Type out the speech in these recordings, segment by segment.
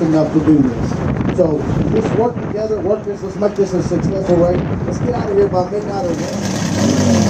enough to do this. So let's work together, work this, let's make this a successful race. Let's get out of here by midnight or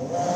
Wow.